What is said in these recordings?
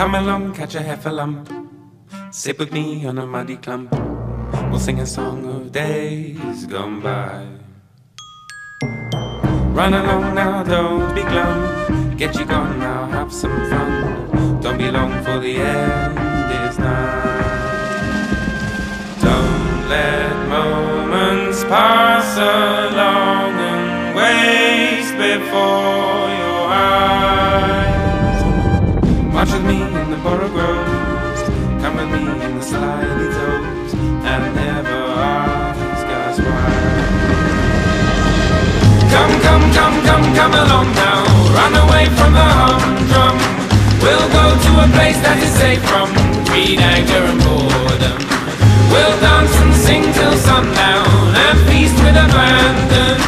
along, catch a heffalump. Sit with me on a muddy clump. We'll sing a song of days gone by. Run along now, don't be glum. Get you gone now, have some fun. Don't be long for the end is nigh. Don't let moments pass along and waste before March with me in the borough groves. Come with me in the slithy toves. And never ask us why. Come, come, come, come, come along now. Run away from the humdrum. We'll go to a place that is safe from greed, anger, and boredom. We'll dance and sing till sundown and feast with abandon.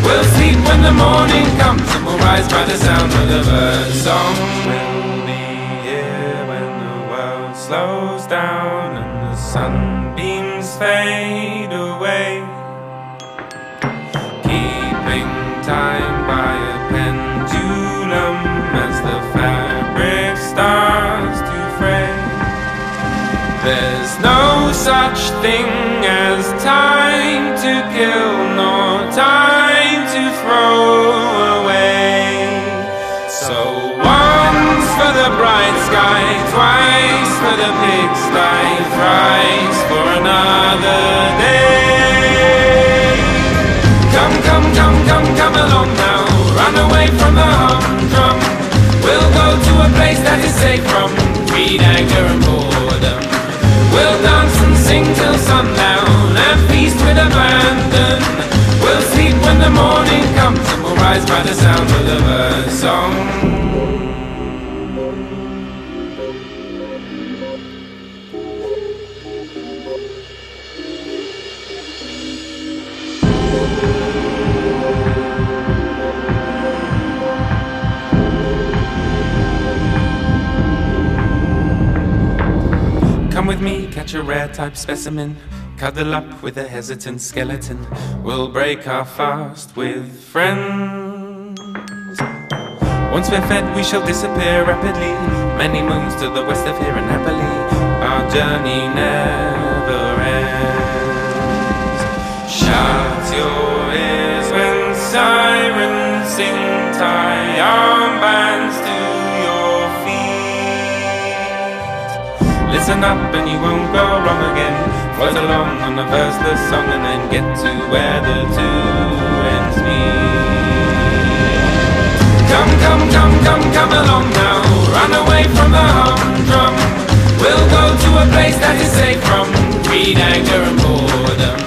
We'll sleep when the morning comes and we'll rise by the sound of the bird slows down and the sunbeams fade away. Keeping time by a pendulum as the fabric starts to fray. There's no such thing as time to kill, for the bright sky, twice for the pigsty, thrice for another day. Come, come, come, come, come along now. Run away from the humdrum. We'll go to a place that is safe from greed, anger, and boredom. We'll dance and sing till sundown and feast with abandon. We'll sleep when the morning comes and we'll rise by the sound of the bird with me, catch a rare type specimen. Cuddle up with a hesitant skeleton. We'll break our fast with friends. Once we're fed, we shall disappear rapidly. Many moons to the west of here and happily. Our journey never ends. Shut your ears when sirens sing. Tie Listen up and you won't go wrong again. Float along on the verseless song and then get to where the two ends meet. Come, come, come, come, come along now. Run away from the humdrum. We'll go to a place that is safe from greed, anger, and boredom.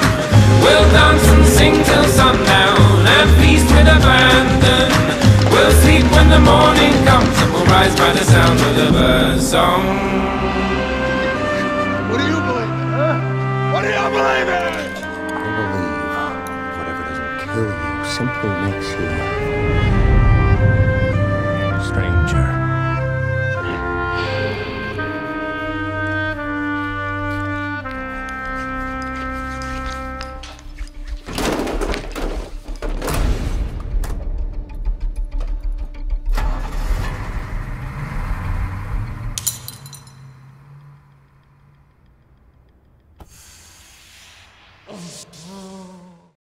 We'll dance and sing till sundown and feast with abandon. We'll sleep when the morning comes and we'll rise by the sound of the bird song. Simply makes you stranger.